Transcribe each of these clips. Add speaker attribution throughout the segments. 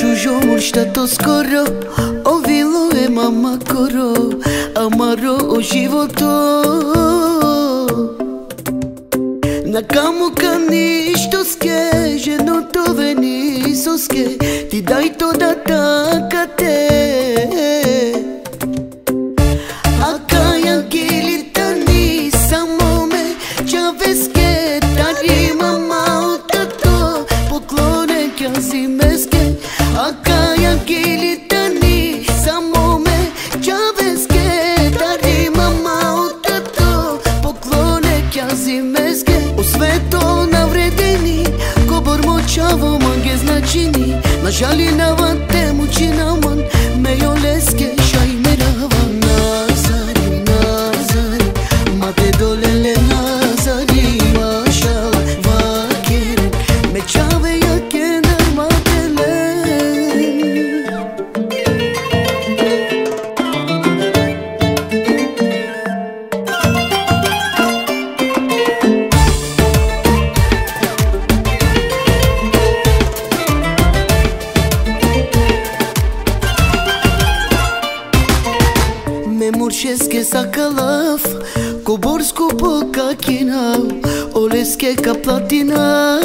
Speaker 1: чужо то скоро Овило е мама коро Амаро о живото. На камука ништо ске Женото ве нисо ске Ти дај то да така те Пази мезге, освето навредени. Кобор мочаво манге значини. На жали нават те мучинаман Мејо леске Муршеске сакалав, Коборско покакина, Олеске каплатина.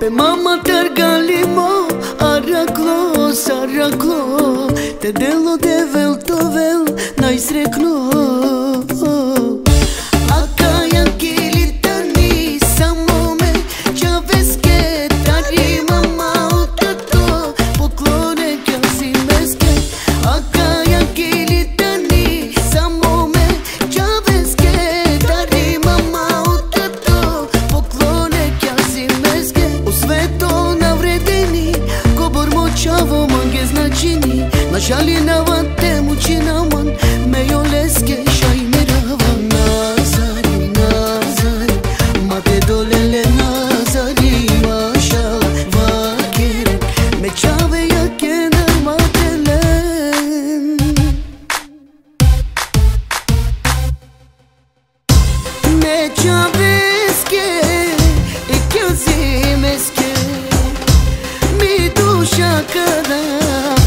Speaker 1: Пе мама тергалимо, аракло, саракло, те дело девел товел, најсрекно. Šali na van, te muči na van Mejo leske, šaj mi rava Nazari, nazari Mate dolele nazari Vaša vakir. Me čave jake na matelen Me čave ske İki Mi duşa kadar